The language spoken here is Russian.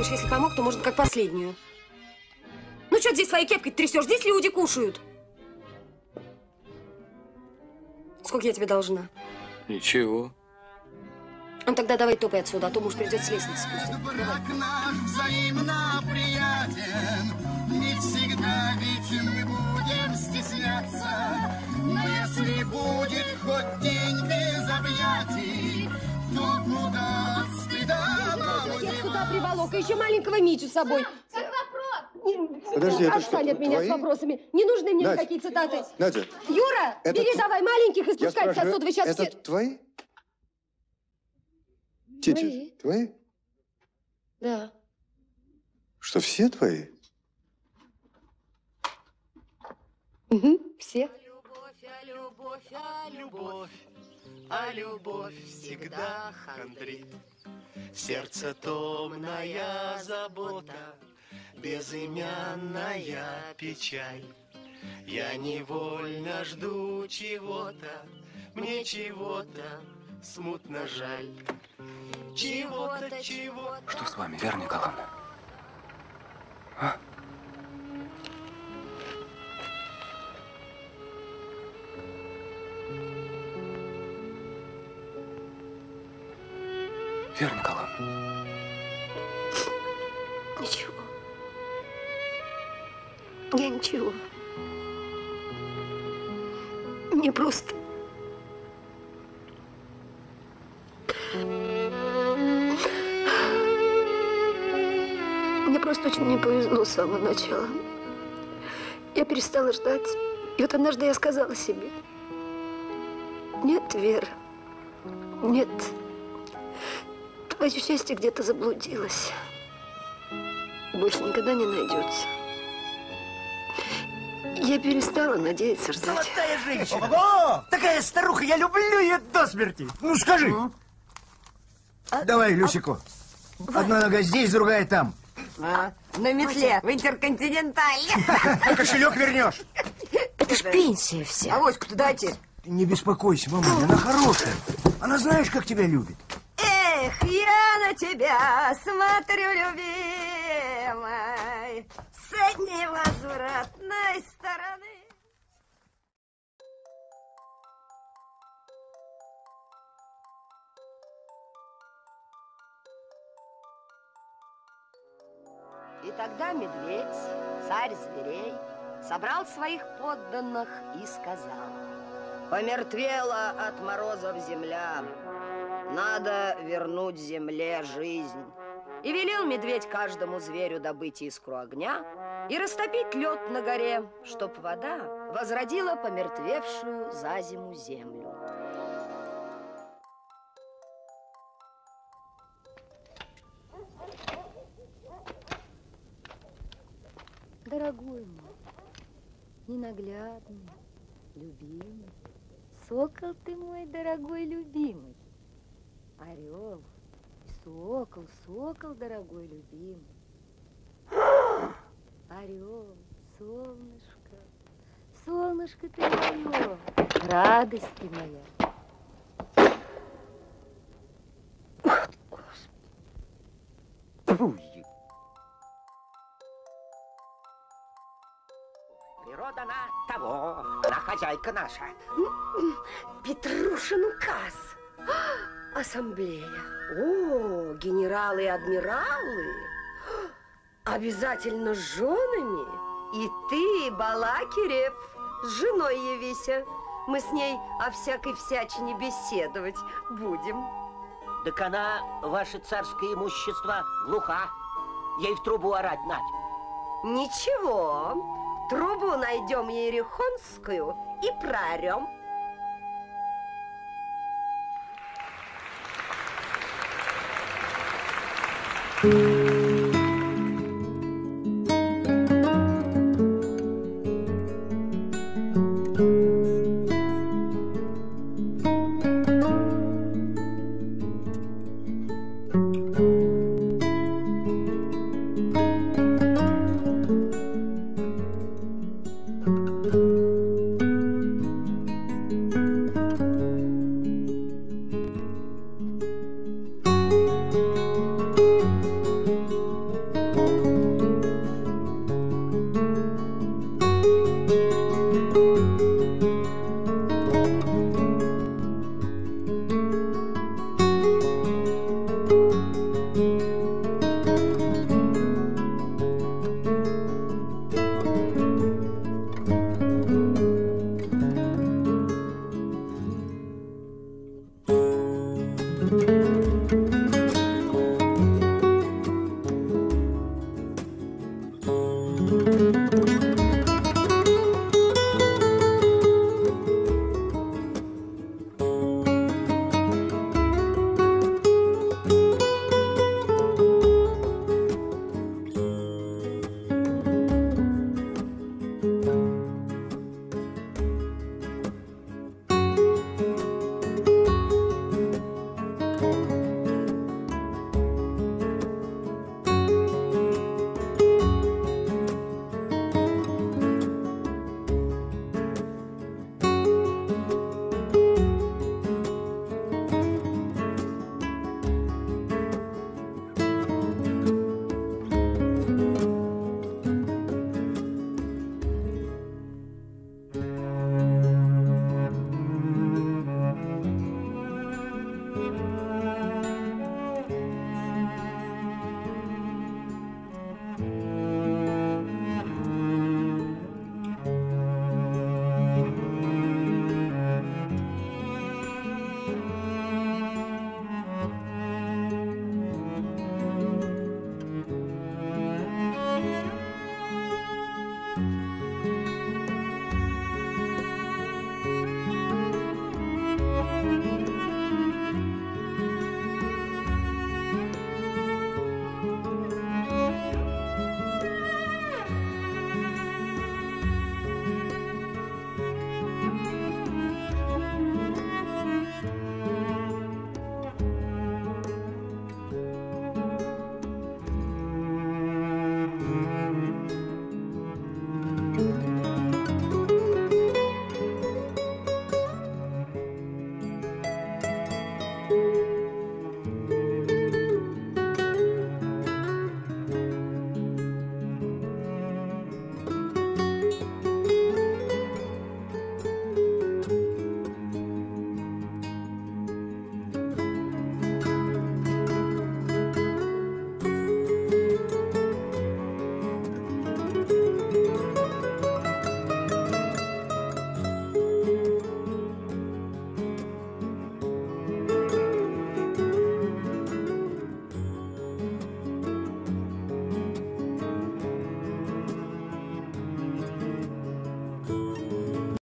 Думаешь, если помог, то можно как последнюю. Ну что здесь своей кепкой трясешь? Здесь люди кушают. Сколько я тебе должна? Ничего. Ну тогда давай топай отсюда, а то муж придет с лестницы спустить. Брак наш взаимно еще маленького Митю с собой. Как вопрос? Подожди, это что, Отстань от меня твои? с вопросами. Не нужны мне Надь. никакие цитаты. Надя, Юра, Это бери т- давай маленьких и я спускайся спрашиваю, отсюда. Вы сейчас это все... твои? Мои. твои? Да. Что, все твои? Угу, все. Любовь, а любовь, а любовь, а любовь всегда хандрит. Сердце томная забота, безымянная печаль. Я невольно жду чего-то, мне чего-то смутно жаль. Чего-то, чего-то. Что с вами, Вера Николаевна? А? Вера Николаевна, Ничего. Я ничего. Мне просто... Мне просто очень не повезло с самого начала. Я перестала ждать. И вот однажды я сказала себе, нет, Вера, нет, твое счастье где-то заблудилось. Больше никогда не найдется. Я перестала надеяться ждать. Золотая женщина. Ого! Такая старуха, я люблю ее до смерти. Ну скажи. Давай, Люсику. Одна нога здесь, другая там. А, на метле, в интерконтинентале. А кошелек вернешь. Это ж пенсия вся. Авоську-то дайте. Ты не беспокойся, мама, она хорошая. Она знаешь, как тебя любит. Эх, я на тебя смотрю, любимой, с невозвратной стороны. И тогда медведь, царь зверей, собрал своих подданных и сказал, «Помертвела от морозов земля, надо вернуть земле жизнь». И велел медведь каждому зверю добыть искру огня и растопить лед на горе, чтоб вода возродила помертвевшую за зиму землю. Дорогой мой, ненаглядный, любимый, сокол ты мой дорогой любимый, орел, сокол, сокол дорогой любимый, орел, солнышко, солнышко ты мое, радость ты моя. Природа на того, она хозяйка наша. Петрушин указ. Ассамблея. О, генералы и адмиралы. Обязательно с женами. И ты, Балакирев, с женой явися. Мы с ней о всякой всячине беседовать будем. Так она, ваше царское имущество, глуха. Ей в трубу орать надо. Ничего, трубу найдем ерехонскую и проорем.